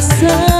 色。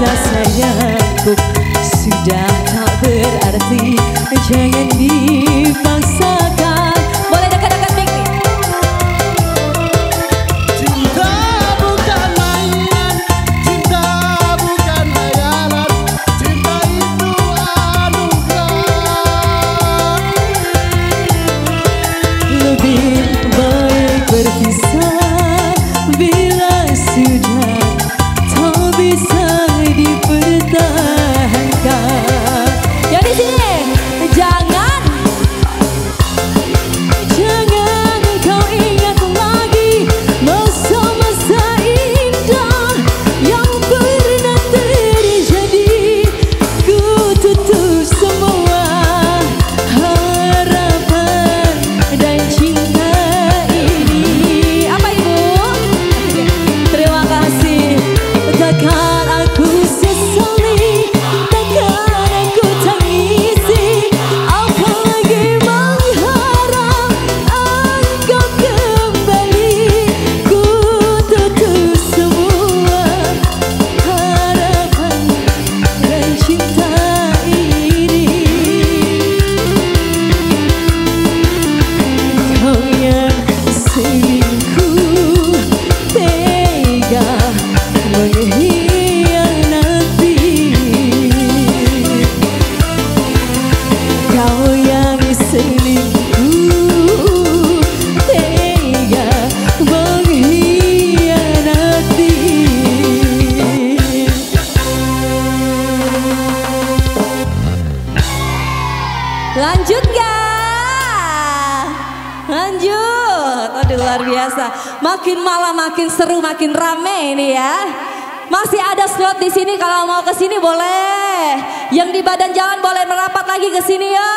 rasa sayangku sudah tak berarti. Jangan dipaksakan Lanjut gak? Lanjut. Aduh luar biasa. Makin malam makin seru, makin rame ini ya. Masih ada slot di sini kalau mau ke sini boleh. Yang di badan jalan boleh merapat lagi ke sini ya.